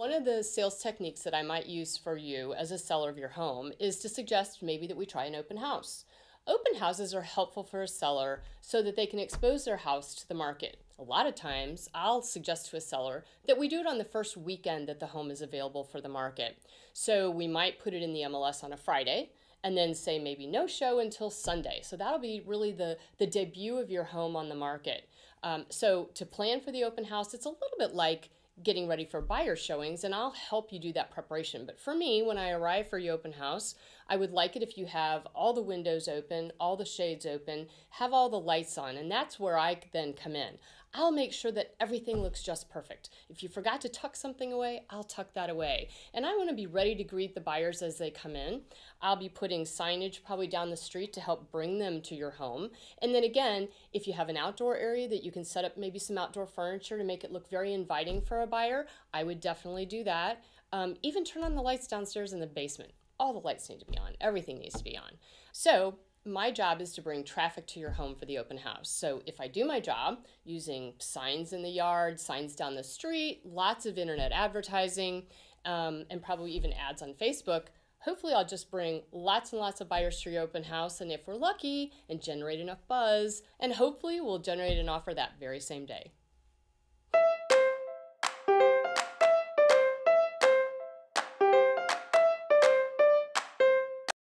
one of the sales techniques that I might use for you as a seller of your home is to suggest maybe that we try an open house. Open houses are helpful for a seller so that they can expose their house to the market. A lot of times, I'll suggest to a seller that we do it on the first weekend that the home is available for the market. So we might put it in the MLS on a Friday and then say maybe no show until Sunday. So that'll be really the, the debut of your home on the market. Um, so to plan for the open house, it's a little bit like getting ready for buyer showings and I'll help you do that preparation. But for me, when I arrive for your open house, I would like it if you have all the windows open, all the shades open, have all the lights on, and that's where I then come in. I'll make sure that everything looks just perfect. If you forgot to tuck something away, I'll tuck that away. And I want to be ready to greet the buyers as they come in. I'll be putting signage probably down the street to help bring them to your home. And then again, if you have an outdoor area that you can set up maybe some outdoor furniture to make it look very inviting for a buyer, I would definitely do that. Um, even turn on the lights downstairs in the basement. All the lights need to be on. Everything needs to be on. So my job is to bring traffic to your home for the open house. So if I do my job using signs in the yard, signs down the street, lots of internet advertising, um, and probably even ads on Facebook, hopefully I'll just bring lots and lots of buyers to your open house. And if we're lucky and generate enough buzz, and hopefully we'll generate an offer that very same day.